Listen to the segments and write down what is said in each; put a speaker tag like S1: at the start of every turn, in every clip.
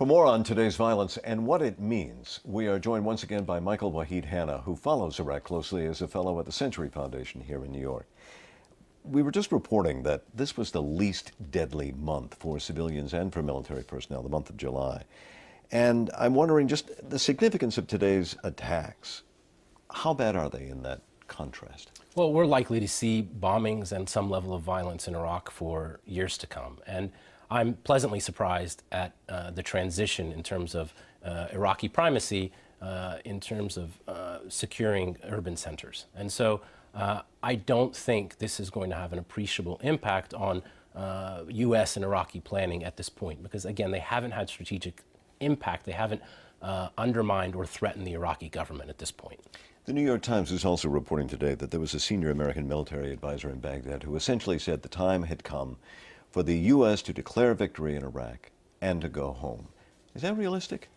S1: For more on today's violence and what it means, we are joined once again by Michael Wahid Hanna, who follows Iraq closely as a fellow at the Century Foundation here in New York. We were just reporting that this was the least deadly month for civilians and for military personnel, the month of July. And I'm wondering just the significance of today's attacks. How bad are they in that contrast?
S2: Well, we're likely to see bombings and some level of violence in Iraq for years to come. And I'm pleasantly surprised at uh, the transition in terms of uh, Iraqi primacy, uh, in terms of uh, securing urban centers. And so uh, I don't think this is going to have an appreciable impact on U.S. And Iraqi planning at this point, because again, they haven't had strategic impact. They haven't undermined or threatened the Iraqi government at this point.
S1: The New York Times is also reporting today that there was a senior American military advisor in Baghdad who essentially said the time had come for the U.S. to declare victory in Iraq and to go home. Is that realistic?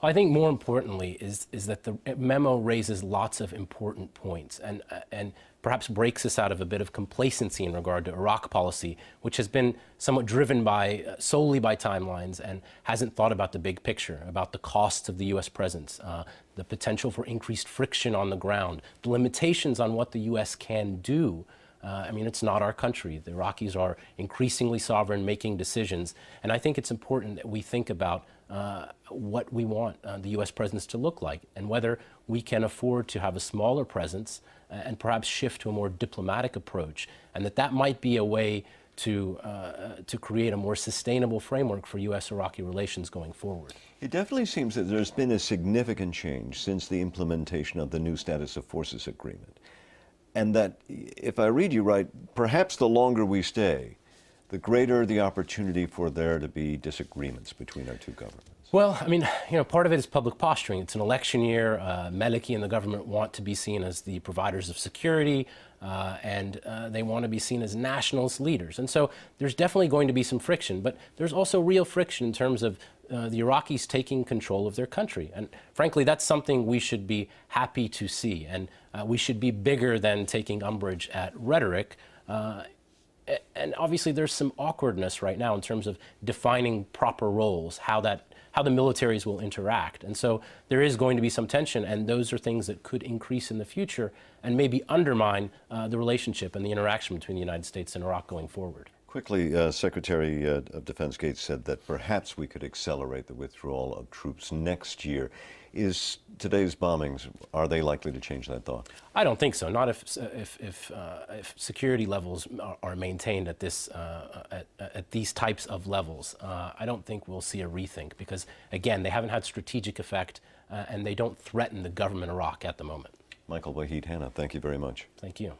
S2: I think more importantly is, is that the memo raises lots of important points and, uh, and perhaps breaks us out of a bit of complacency in regard to Iraq policy, which has been somewhat driven by uh, solely by timelines and hasn't thought about the big picture, about the costs of the U.S. presence, uh, the potential for increased friction on the ground, the limitations on what the U.S. can do uh, I mean, it's not our country. The Iraqis are increasingly sovereign, making decisions. And I think it's important that we think about uh, what we want uh, the U.S. presence to look like and whether we can afford to have a smaller presence uh, and perhaps shift to a more diplomatic approach. And that that might be a way to, uh, to create a more sustainable framework for U.S.-Iraqi relations going forward.
S1: It definitely seems that there's been a significant change since the implementation of the new status of forces agreement and that, if I read you right, perhaps the longer we stay, the greater the opportunity for there to be disagreements between our two governments.
S2: Well, I mean, you know, part of it is public posturing. It's an election year. Uh, Maliki and the government want to be seen as the providers of security, uh, and uh, they want to be seen as nationalist leaders. And so there's definitely going to be some friction, but there's also real friction in terms of uh, the Iraqis taking control of their country. And frankly, that's something we should be happy to see. And uh, we should be bigger than taking umbrage at rhetoric. Uh, and obviously, there's some awkwardness right now in terms of defining proper roles, how that how the militaries will interact. And so there is going to be some tension, and those are things that could increase in the future and maybe undermine uh, the relationship and the interaction between the United States and Iraq going forward.
S1: Quickly, uh, Secretary uh, of Defense Gates said that perhaps we could accelerate the withdrawal of troops next year. Is today's bombings, are they likely to change that thought?
S2: I don't think so. Not if, if, if, uh, if security levels are, maintained at, this, uh, at, at, these types of levels. Uh, I don't think we'll see a rethink because, again, they haven't had strategic effect uh, and they don't threaten the government Iraq at the moment.
S1: Michael Wahid Hanna, thank you very much.
S2: Thank you.